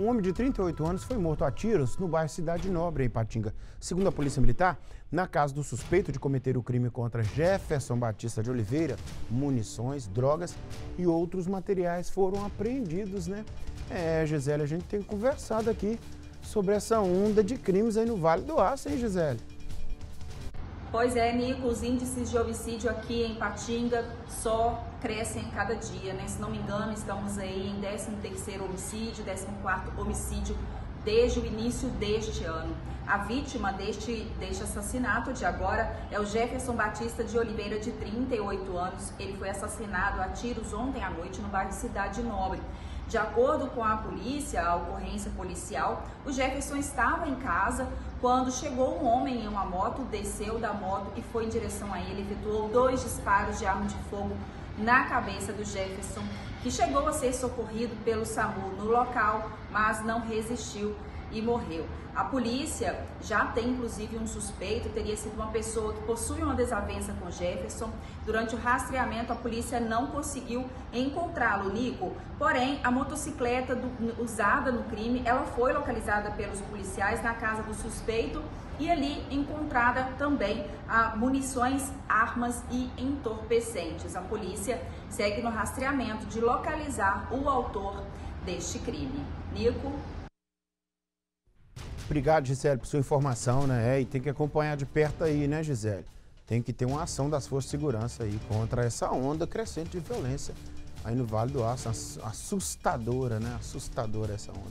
Um homem de 38 anos foi morto a tiros no bairro Cidade Nobre, em Patinga. Segundo a Polícia Militar, na casa do suspeito de cometer o crime contra Jefferson Batista de Oliveira, munições, drogas e outros materiais foram apreendidos, né? É, Gisele, a gente tem conversado aqui sobre essa onda de crimes aí no Vale do Aço, hein, Gisele? Pois é, Nico, os índices de homicídio aqui em Patinga só crescem cada dia, né? Se não me engano, estamos aí em 13º homicídio, 14º homicídio desde o início deste ano. A vítima deste, deste assassinato de agora é o Jefferson Batista de Oliveira, de 38 anos. Ele foi assassinado a tiros ontem à noite no bairro Cidade Nobre. De acordo com a polícia, a ocorrência policial, o Jefferson estava em casa quando chegou um homem em uma moto, desceu da moto e foi em direção a ele, efetuou dois disparos de arma de fogo na cabeça do Jefferson, que chegou a ser socorrido pelo SAMU no local, mas não resistiu e morreu. A polícia já tem inclusive um suspeito, teria sido uma pessoa que possui uma desavença com Jefferson. Durante o rastreamento, a polícia não conseguiu encontrá-lo, Nico. Porém, a motocicleta do, usada no crime, ela foi localizada pelos policiais na casa do suspeito e ali encontrada também a munições, armas e entorpecentes. A polícia segue no rastreamento de localizar o autor deste crime. Nico, Obrigado, Gisele, por sua informação, né? É, e tem que acompanhar de perto aí, né, Gisele? Tem que ter uma ação das forças de segurança aí contra essa onda crescente de violência aí no Vale do Aço. Assustadora, né? Assustadora essa onda.